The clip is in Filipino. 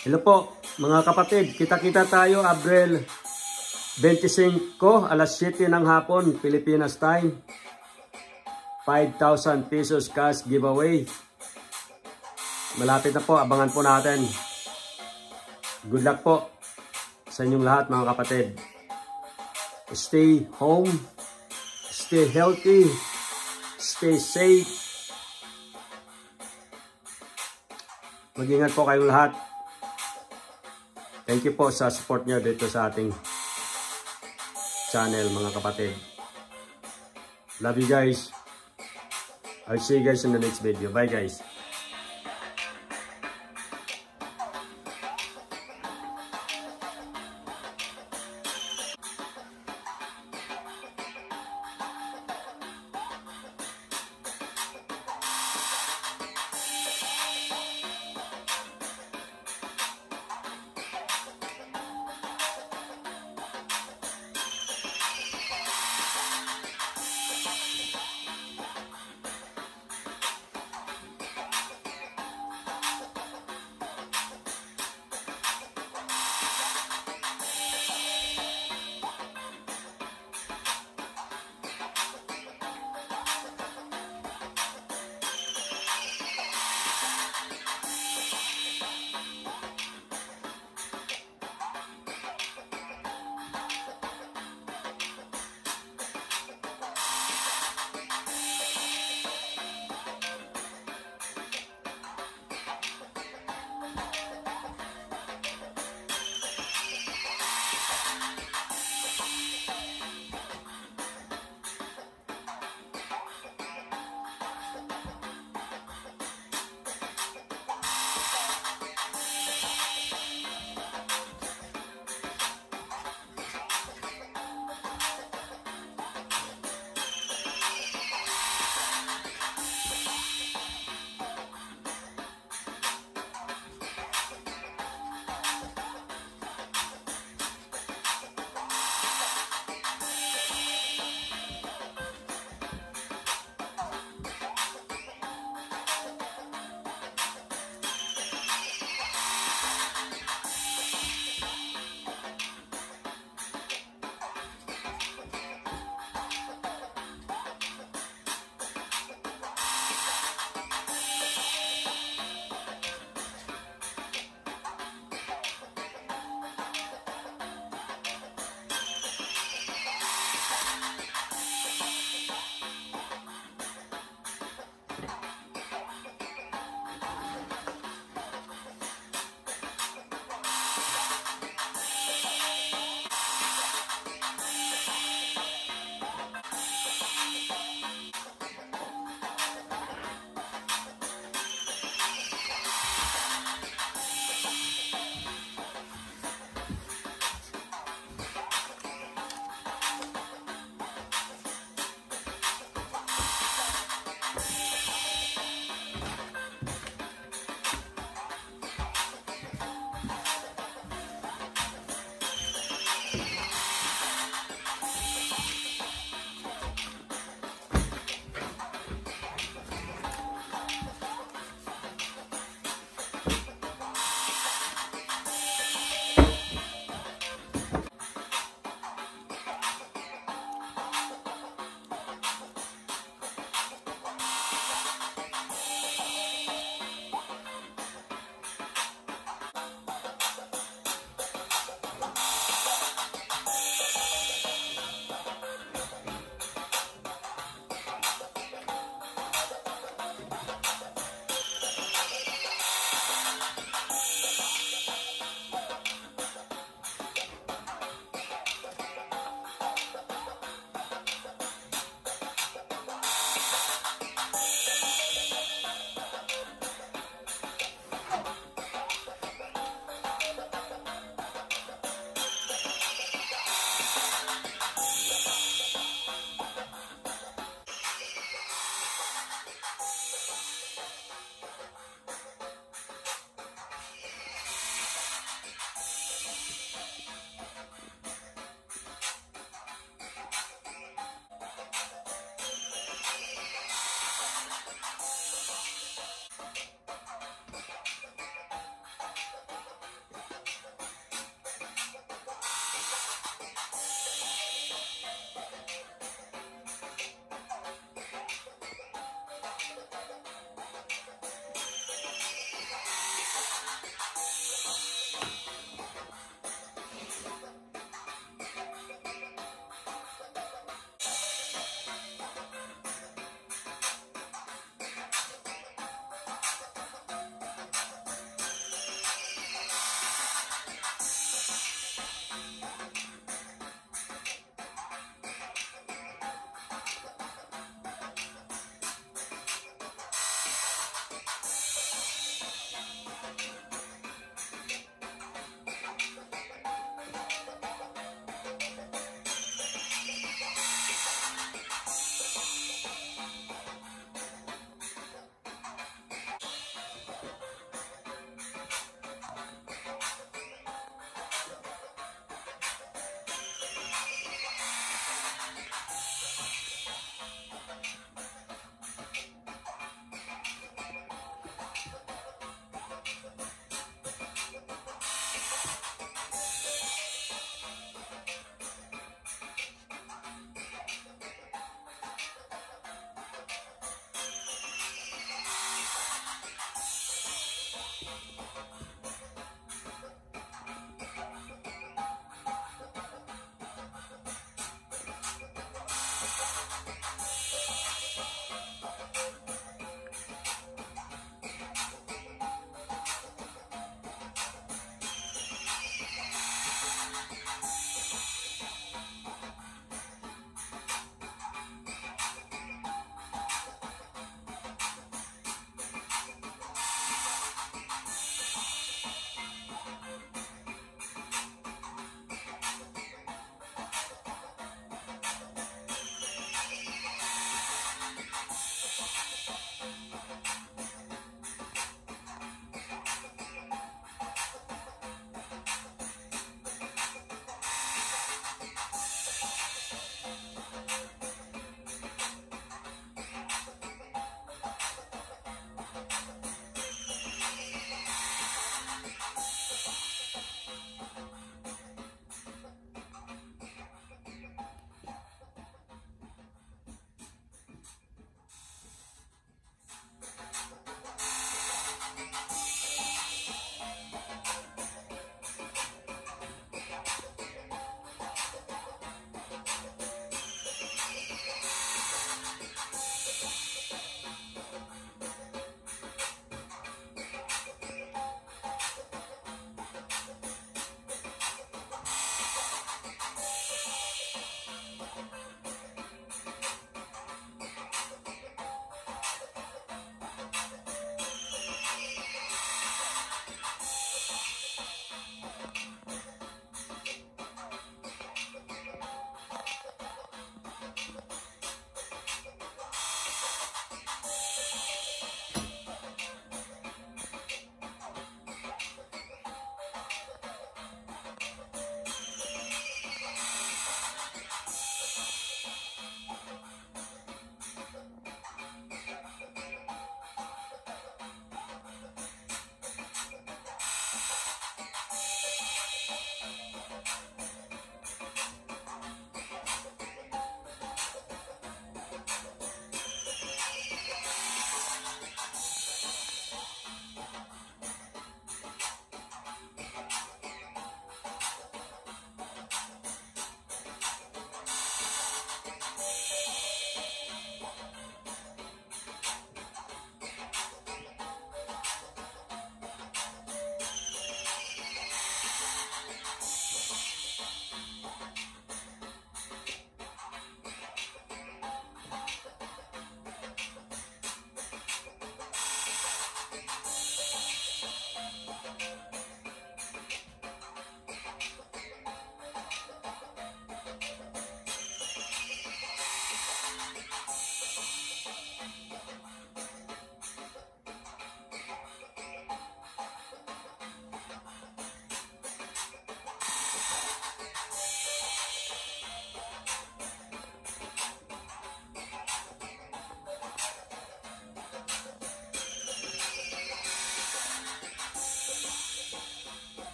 Hello po mga kapatid, kita-kita tayo Abril 25 alas 7 ng hapon, Pilipinas time. 5,000 pesos cash giveaway. Malapit na po, abangan po natin. Good luck po sa inyong lahat mga kapatid. Stay home, stay healthy, stay safe. Mag-ingat po kayong lahat. Thank you po sa support nyo dito sa ating channel mga kapatid. Love you guys. I'll see you guys in the next video. Bye guys.